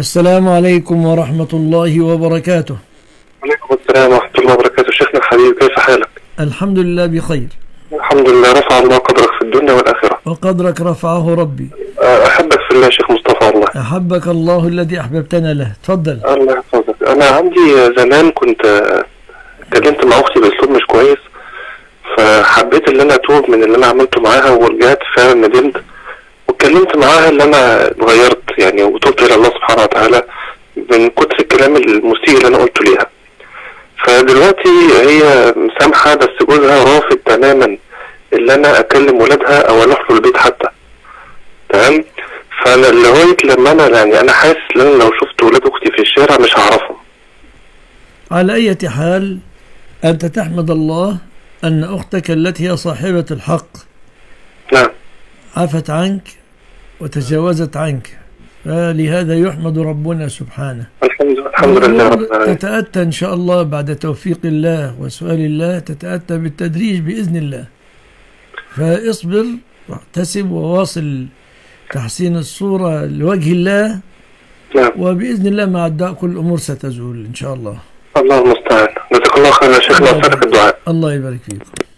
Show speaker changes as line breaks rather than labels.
السلام عليكم ورحمة الله وبركاته.
وعليكم السلام ورحمة الله وبركاته. شيخنا الحبيب كيف حالك؟
الحمد لله بخير.
الحمد لله. رفع الله قدرك في الدنيا والآخرة.
وقدرك رفعه ربي.
أحبك في الله شيخ مصطفى والله
أحبك الله الذي أحببتنا له. تفضل.
الله يحفظك. أنا عندي زمان كنت آه، اتكلمت مع أختي بأسلوب مش كويس فحبيت إن أنا أتوب من اللي أنا عملته معاها ورجعت فعلا ندمت واتكلمت معاها إن أنا اتغيرت يعني سبحانه وتعالى من كتر الكلام المسيء اللي أنا قلته ليها. فدلوقتي هي مسامحة بس جوزها رافض تماما اللي أنا أكلم ولادها أو أروح له البيت حتى. تمام؟ فأنا لغاية لما أنا يعني أنا حاسس إن أنا لو شفت ولاد أختي في الشارع مش هعرفهم.
على أي حال أنت تحمد الله أن أختك التي هي صاحبة الحق
نعم.
عفت عنك وتجاوزت عنك. فلهذا يحمد ربنا سبحانه.
الحمد لله رب العالمين.
تتأتى إن شاء الله بعد توفيق الله وسؤال الله تتأتى بالتدريج بإذن الله. فاصبر واحتسب وواصل تحسين الصورة لوجه الله.
نعم.
وبإذن الله مع الدعاء كل الأمور ستزول إن شاء الله.
الله المستعان جزاك الله خير يا شيخنا. وسعدك الدعاء.
الله يبارك فيكم